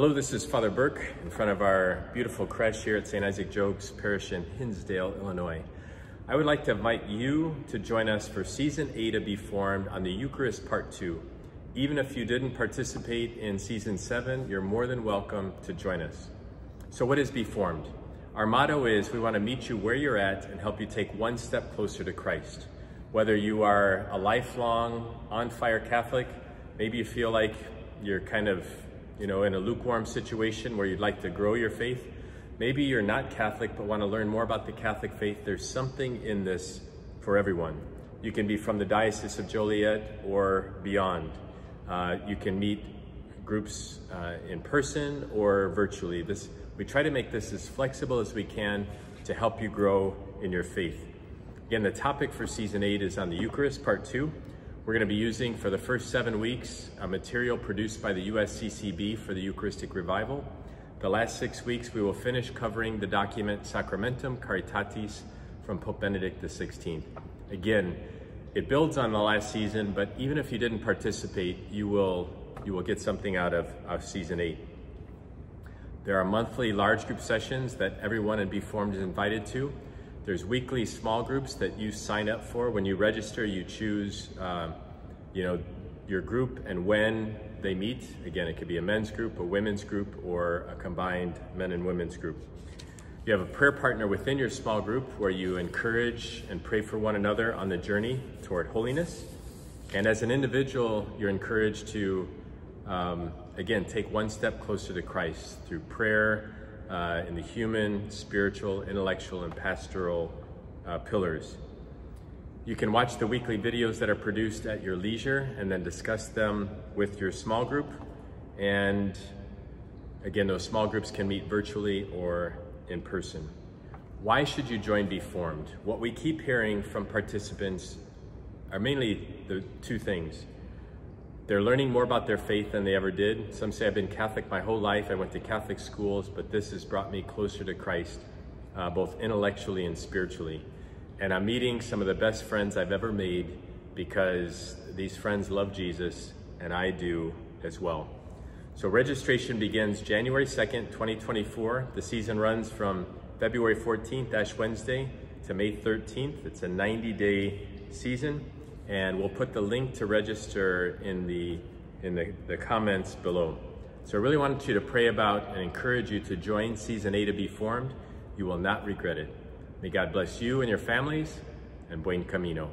Hello, this is Father Burke in front of our beautiful creche here at St. Isaac Jogues Parish in Hinsdale, Illinois. I would like to invite you to join us for Season 8 of Be Formed on the Eucharist Part 2. Even if you didn't participate in Season 7, you're more than welcome to join us. So what is Be Formed? Our motto is we want to meet you where you're at and help you take one step closer to Christ. Whether you are a lifelong, on-fire Catholic, maybe you feel like you're kind of you know, in a lukewarm situation where you'd like to grow your faith. Maybe you're not Catholic but want to learn more about the Catholic faith. There's something in this for everyone. You can be from the Diocese of Joliet or beyond. Uh, you can meet groups uh, in person or virtually. This, we try to make this as flexible as we can to help you grow in your faith. Again, the topic for season eight is on the Eucharist, part two. We're going to be using for the first seven weeks a material produced by the USCCB for the Eucharistic Revival. The last six weeks we will finish covering the document Sacramentum Caritatis from Pope Benedict XVI. Again, it builds on the last season, but even if you didn't participate, you will, you will get something out of, of season eight. There are monthly large group sessions that everyone in Be Formed is invited to. There's weekly small groups that you sign up for. When you register, you choose, uh, you know, your group and when they meet. Again, it could be a men's group, a women's group, or a combined men and women's group. You have a prayer partner within your small group where you encourage and pray for one another on the journey toward holiness. And as an individual, you're encouraged to, um, again, take one step closer to Christ through prayer, uh, in the human, spiritual, intellectual, and pastoral uh, pillars. You can watch the weekly videos that are produced at your leisure and then discuss them with your small group. And again, those small groups can meet virtually or in person. Why should you join Be Formed? What we keep hearing from participants are mainly the two things. They're learning more about their faith than they ever did. Some say, I've been Catholic my whole life. I went to Catholic schools, but this has brought me closer to Christ, uh, both intellectually and spiritually. And I'm meeting some of the best friends I've ever made because these friends love Jesus, and I do as well. So registration begins January 2nd, 2024. The season runs from February 14th, Ash Wednesday, to May 13th. It's a 90-day season and we'll put the link to register in the in the, the comments below. So I really wanted you to pray about and encourage you to join Season A to Be Formed. You will not regret it. May God bless you and your families, and buen camino.